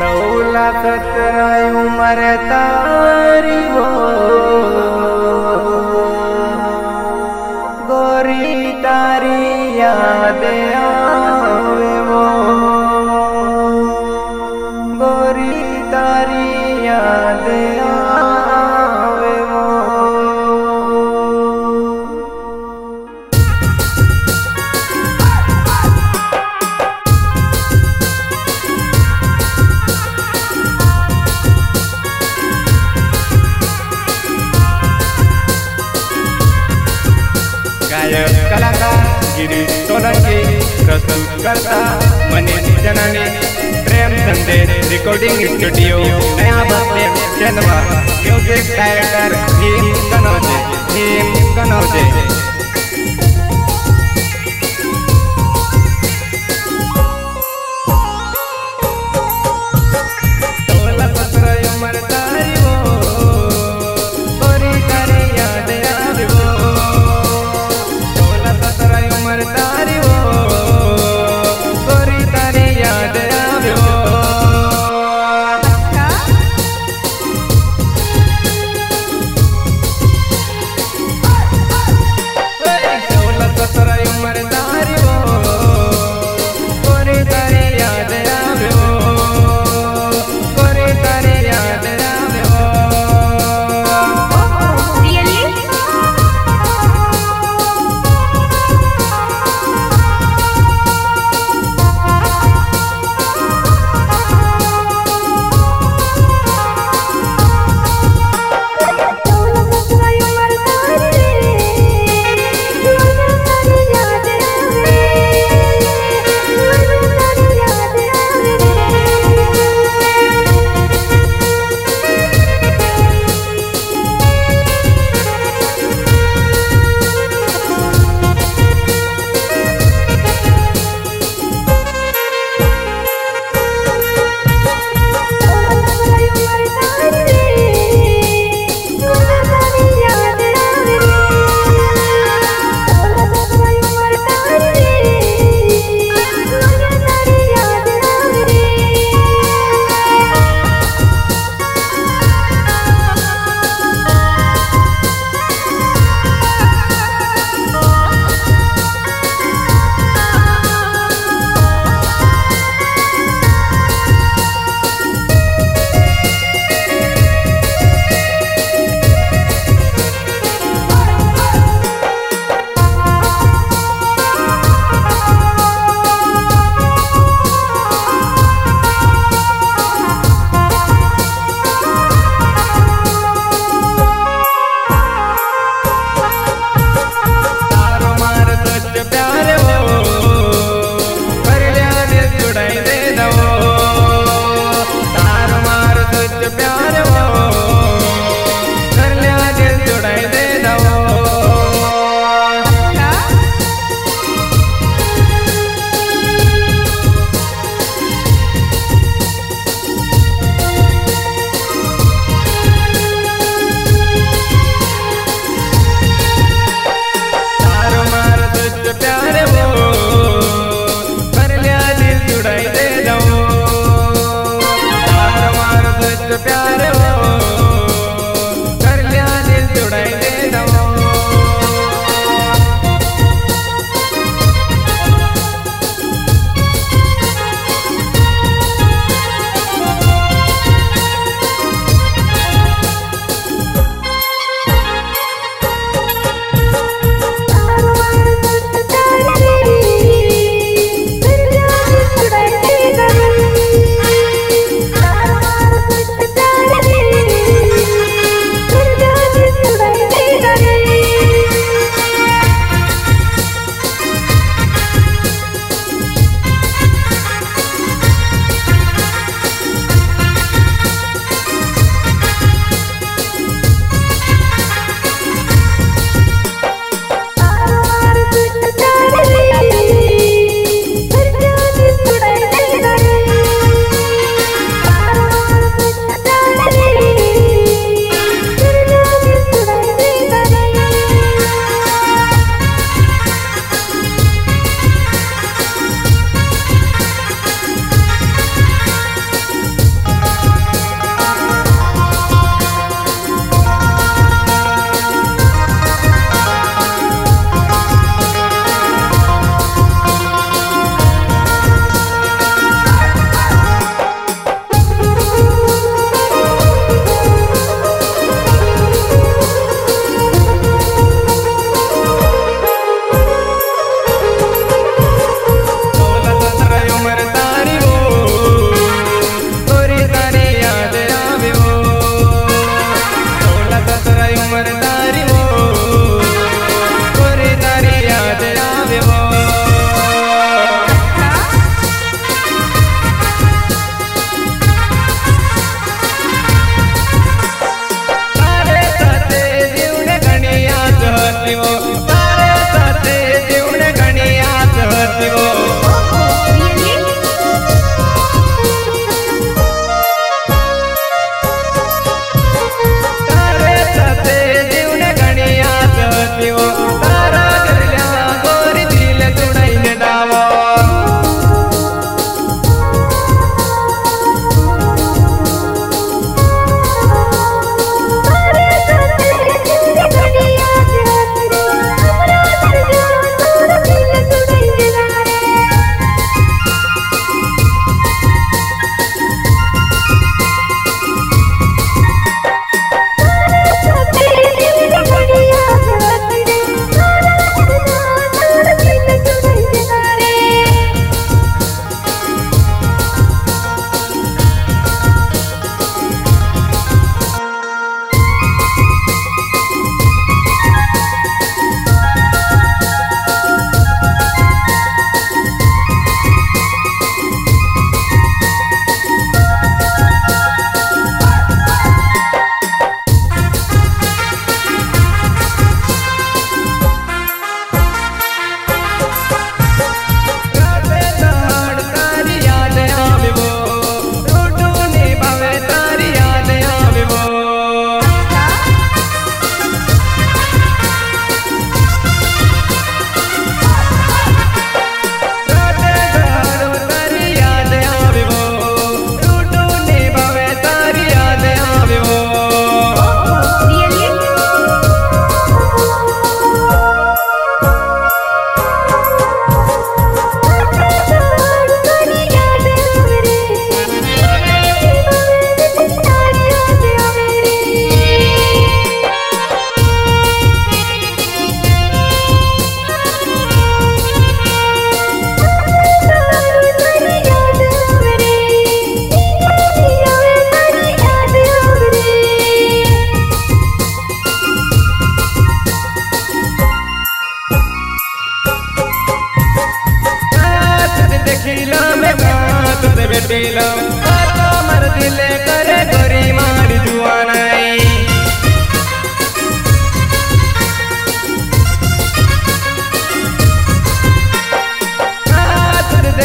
सोलह सत्रह उम्र तारी हो मनीष जनानी, प्रेम संदेश रिकॉर्डिंग स्टूडियो नया bus stand Chandwa music director Bhim Kanauje Bhim Kanauje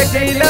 देखिला